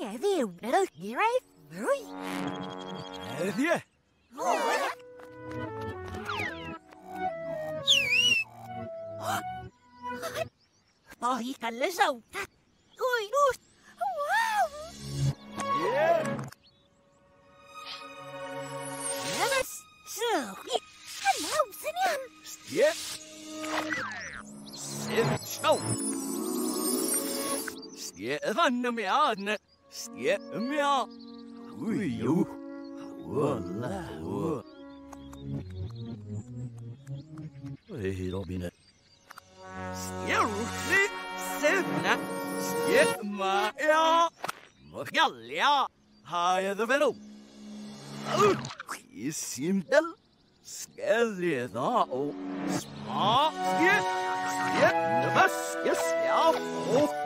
Nghe viu nè đâu gì đấy Rồi Hedje. Ôi cảnh lấy sầu Ui ui Wow. Yes. So Hello Sinian Stje. Sim stå. Stje vann med adne. Stje med. Ui jo. Walla. Hei Robine. Stje rusi. Sevne. Stje ma ja. Må fjalja. Har jeg det vel? I simpel. Skal da og smake. Skje, vaske, ja, og